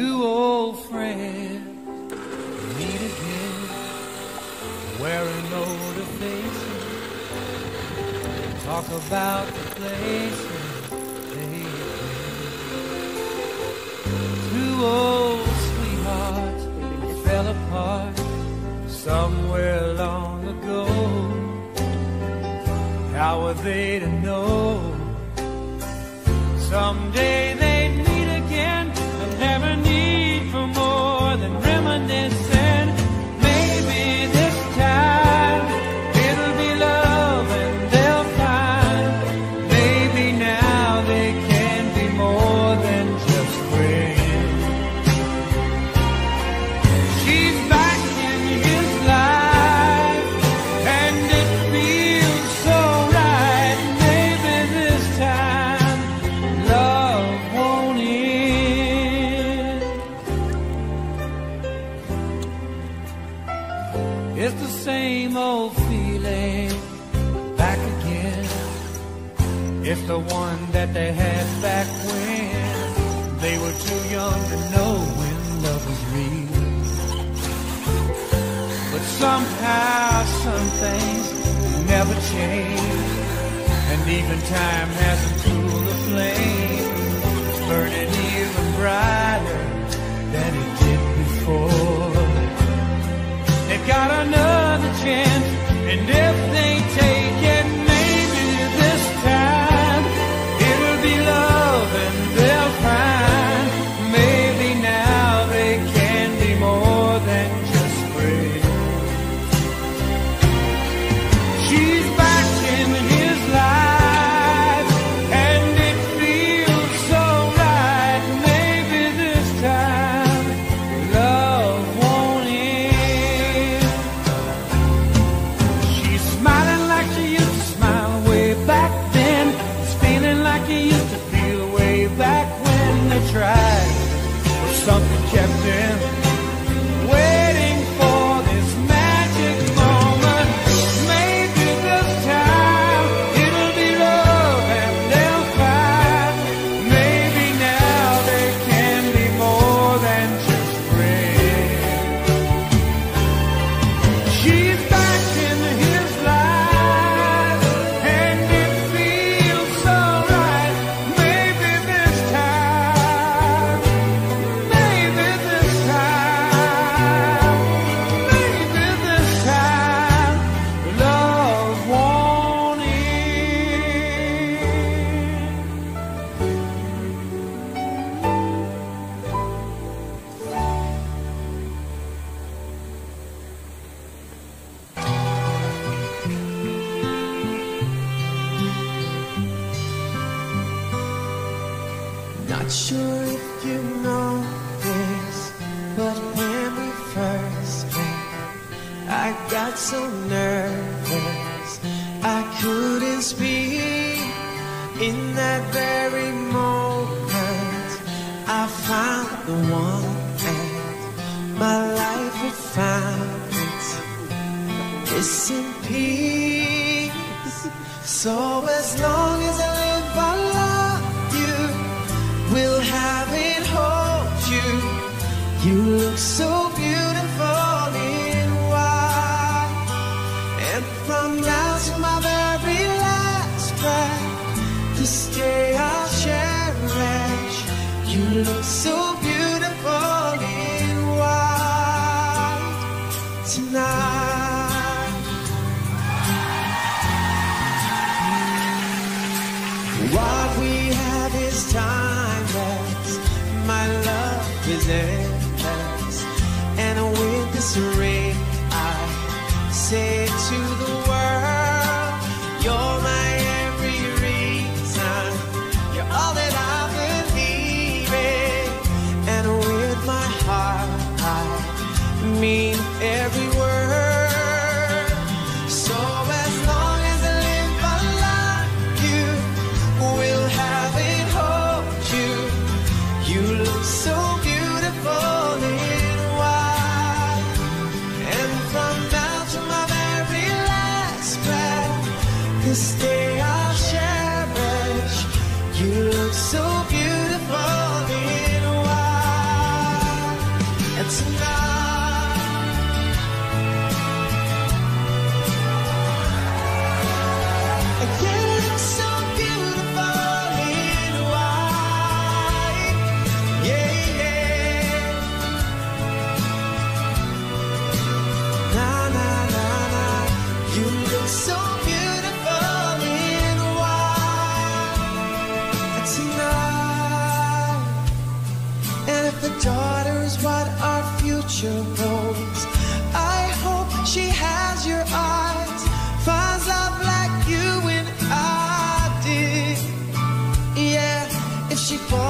Two old friends meet again, wearing older faces. Talk about the places they've been. Two old sweethearts fell apart somewhere long ago. How were they to know? Someday the one that they had back when they were too young to know when love was real. But somehow some things never change. And even time hasn't cooled the flame. Burning even brighter than it did before. They've got another chance, and if they I got so nervous I couldn't speak. In that very moment, I found the one, and my life had found its missing piece. So as long as I And with this ring, I say to the world, You're my every reason. You're all that I believe in. And with my heart, I mean every word. So as long as I live I love you We'll have it hold you. You look so beautiful. te.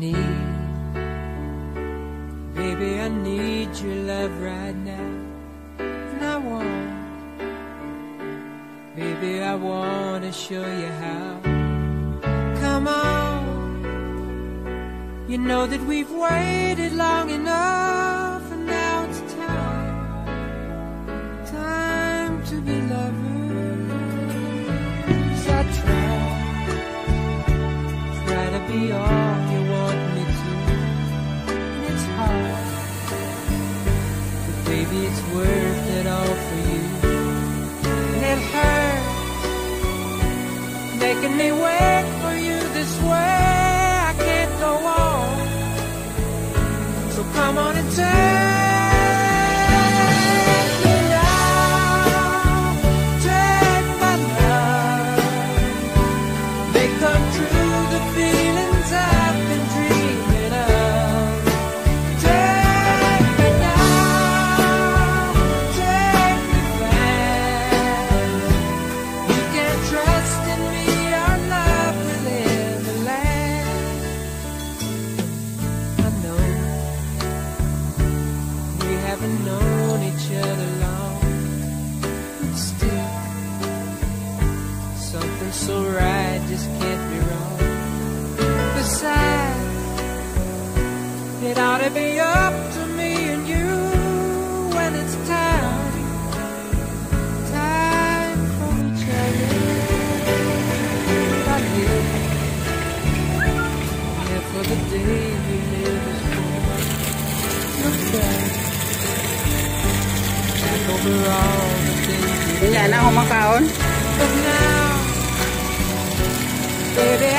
Need. Baby, I need your love right now. And I want, baby, I want to show you how. Come on. You know that we've waited long enough, and now it's time. Time to be lovers. I try, try to be all but baby, it's worth it all for you. And it hurts, making me wait for you this way. I can't go on. So come on and take it ought to be up to me and you when it's time, time for each other. I live, live for the day we live is born. Look back, back over all the things we Kaya na ako makaon. But now, baby,